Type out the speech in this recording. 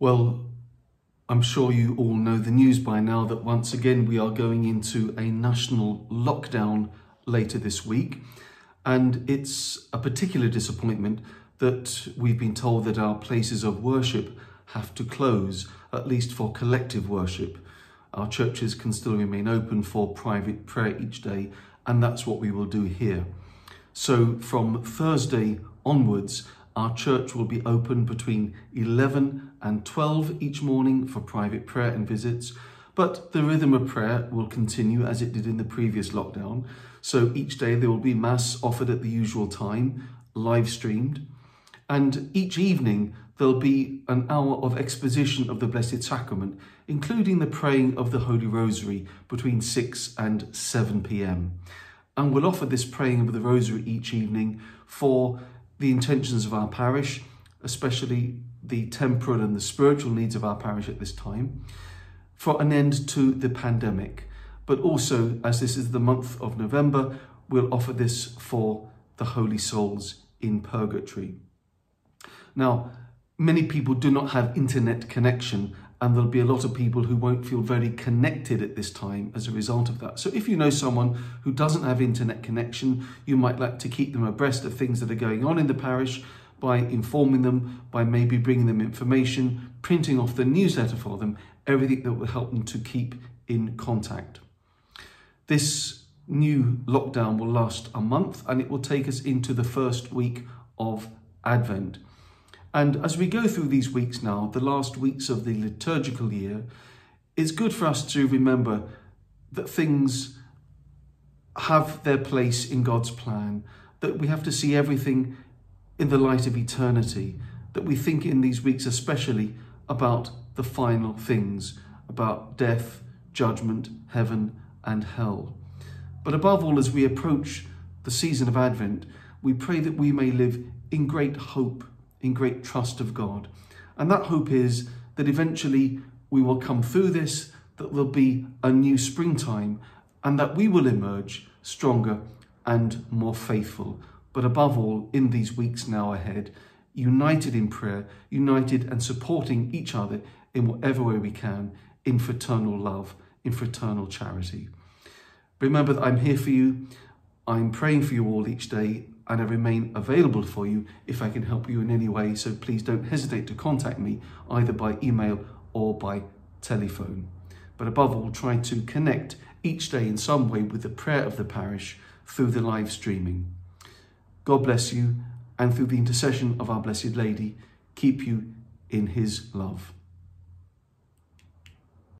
Well, I'm sure you all know the news by now that once again we are going into a national lockdown later this week. And it's a particular disappointment that we've been told that our places of worship have to close, at least for collective worship. Our churches can still remain open for private prayer each day, and that's what we will do here. So from Thursday onwards, our church will be open between 11 and 12 each morning for private prayer and visits, but the rhythm of prayer will continue as it did in the previous lockdown. So each day there will be Mass offered at the usual time, live streamed, and each evening there'll be an hour of exposition of the Blessed Sacrament, including the praying of the Holy Rosary between 6 and 7 pm. And we'll offer this praying of the Rosary each evening for the intentions of our parish, especially the temporal and the spiritual needs of our parish at this time, for an end to the pandemic. But also, as this is the month of November, we'll offer this for the holy souls in purgatory. Now, many people do not have internet connection and there'll be a lot of people who won't feel very connected at this time as a result of that. So if you know someone who doesn't have internet connection, you might like to keep them abreast of things that are going on in the parish by informing them, by maybe bringing them information, printing off the newsletter for them, everything that will help them to keep in contact. This new lockdown will last a month and it will take us into the first week of Advent. And as we go through these weeks now, the last weeks of the liturgical year, it's good for us to remember that things have their place in God's plan, that we have to see everything in the light of eternity, that we think in these weeks especially about the final things, about death, judgment, heaven, and hell. But above all, as we approach the season of Advent, we pray that we may live in great hope in great trust of God. And that hope is that eventually we will come through this, that there'll be a new springtime, and that we will emerge stronger and more faithful. But above all, in these weeks now ahead, united in prayer, united and supporting each other in whatever way we can, in fraternal love, in fraternal charity. Remember that I'm here for you. I'm praying for you all each day and I remain available for you if I can help you in any way. So please don't hesitate to contact me either by email or by telephone. But above all, try to connect each day in some way with the prayer of the parish through the live streaming. God bless you, and through the intercession of our Blessed Lady, keep you in his love.